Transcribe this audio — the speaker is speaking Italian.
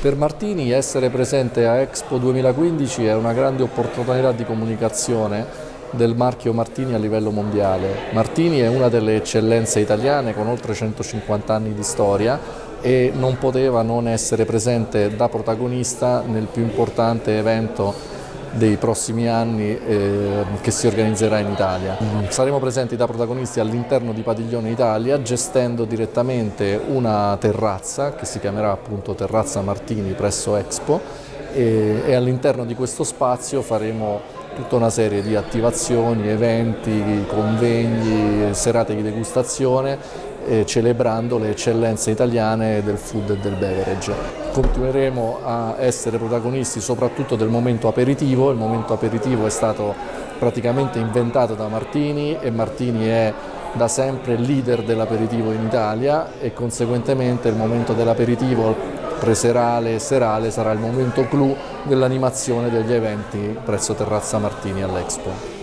Per Martini essere presente a Expo 2015 è una grande opportunità di comunicazione del marchio Martini a livello mondiale. Martini è una delle eccellenze italiane con oltre 150 anni di storia e non poteva non essere presente da protagonista nel più importante evento dei prossimi anni eh, che si organizzerà in Italia. Saremo presenti da protagonisti all'interno di Padiglione Italia gestendo direttamente una terrazza che si chiamerà appunto Terrazza Martini presso Expo e, e all'interno di questo spazio faremo tutta una serie di attivazioni, eventi, convegni, serate di degustazione eh, celebrando le eccellenze italiane del food e del beverage. Continueremo a essere protagonisti soprattutto del momento aperitivo, il momento aperitivo è stato praticamente inventato da Martini e Martini è da sempre leader dell'aperitivo in Italia e conseguentemente il momento dell'aperitivo preserale e serale sarà il momento clou dell'animazione degli eventi presso Terrazza Martini all'Expo.